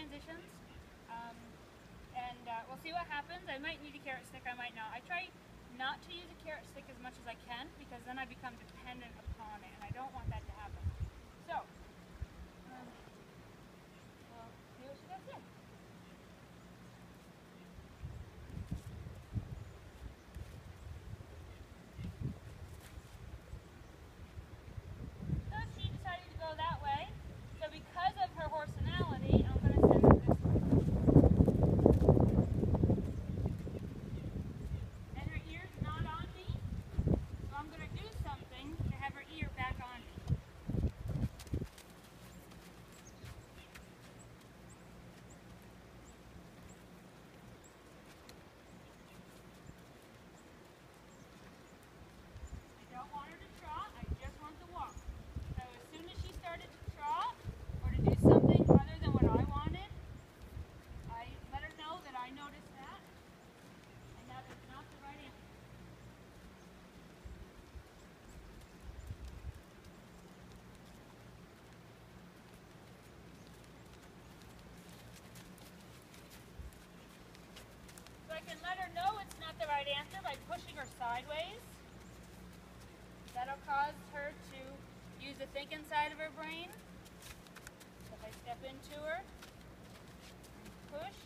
transitions. Um, and uh, we'll see what happens. I might need a carrot stick, I might not. I try not to use a carrot stick as much as I can because then I become dependent upon it. thinking inside of her brain. So if I step into her, push,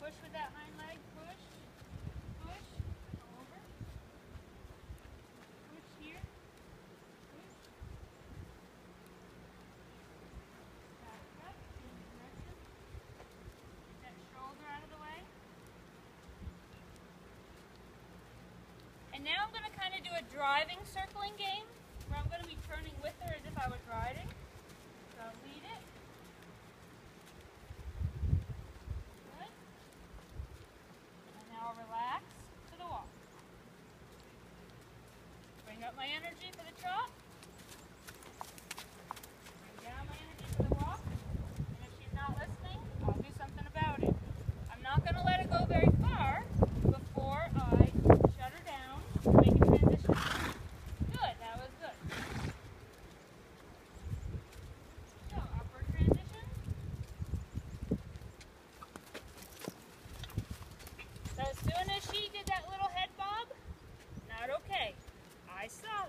push with that hind leg, push, push, over, push here, push, back up, change direction, get that shoulder out of the way. And now I'm going to kind of do a driving circling game. energy for the truck?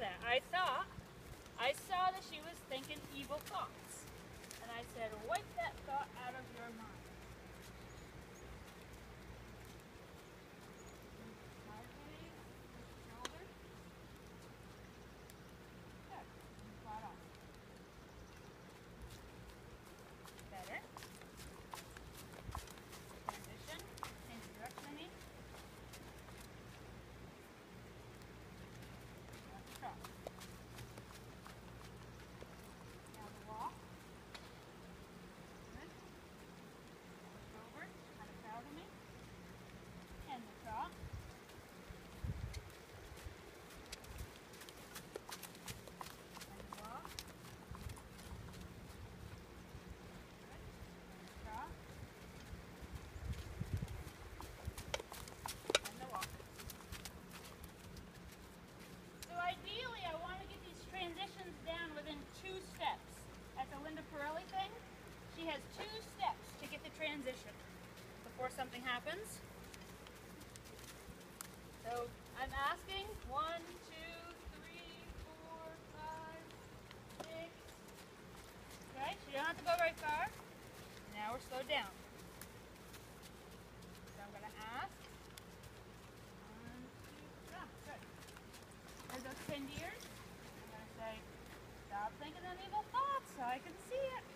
that. I saw, I saw that she was thinking evil thoughts. And I said, wipe that thought out of your mind. She has two steps to get the transition before something happens. So I'm asking one, two, three, four, five, six. Okay, so you don't have to go very far. Now we're slowed down. So I'm going to ask. One, two, ah, those pinned ears. I'm going to say, stop thinking on evil thoughts so I can see it.